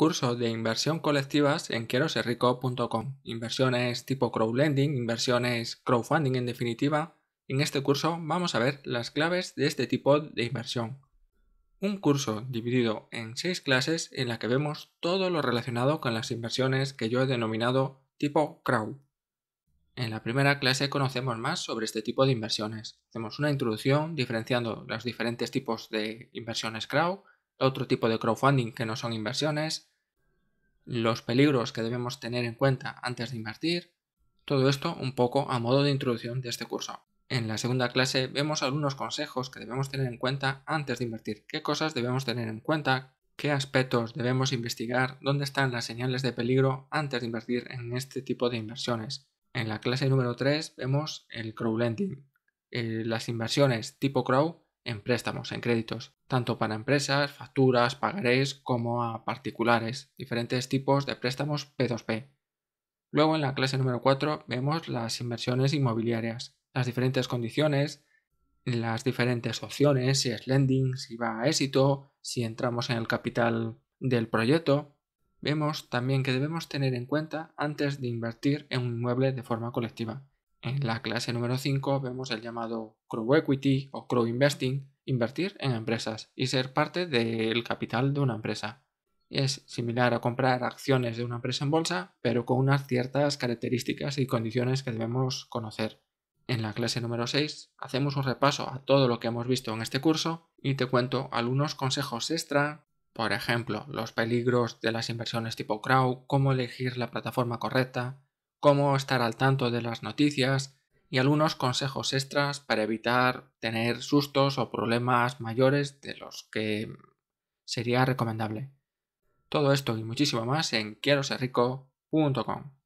Curso de inversión colectivas en quieroserrico.com. Inversiones tipo crowdlending, inversiones crowdfunding en definitiva. En este curso vamos a ver las claves de este tipo de inversión. Un curso dividido en seis clases en la que vemos todo lo relacionado con las inversiones que yo he denominado tipo crowd. En la primera clase conocemos más sobre este tipo de inversiones. Hacemos una introducción diferenciando los diferentes tipos de inversiones crowd, otro tipo de crowdfunding que no son inversiones, los peligros que debemos tener en cuenta antes de invertir, todo esto un poco a modo de introducción de este curso. En la segunda clase vemos algunos consejos que debemos tener en cuenta antes de invertir, qué cosas debemos tener en cuenta, qué aspectos debemos investigar, dónde están las señales de peligro antes de invertir en este tipo de inversiones. En la clase número 3 vemos el crowdlending, eh, las inversiones tipo crow en préstamos, en créditos, tanto para empresas, facturas, pagarés, como a particulares, diferentes tipos de préstamos P2P. Luego en la clase número 4 vemos las inversiones inmobiliarias, las diferentes condiciones, las diferentes opciones, si es lending, si va a éxito, si entramos en el capital del proyecto, vemos también que debemos tener en cuenta antes de invertir en un inmueble de forma colectiva. En la clase número 5 vemos el llamado Crow Equity o Crow Investing, invertir en empresas y ser parte del capital de una empresa. Es similar a comprar acciones de una empresa en bolsa, pero con unas ciertas características y condiciones que debemos conocer. En la clase número 6 hacemos un repaso a todo lo que hemos visto en este curso y te cuento algunos consejos extra por ejemplo, los peligros de las inversiones tipo crowd, cómo elegir la plataforma correcta, cómo estar al tanto de las noticias y algunos consejos extras para evitar tener sustos o problemas mayores de los que sería recomendable. Todo esto y muchísimo más en quiero ser rico.com.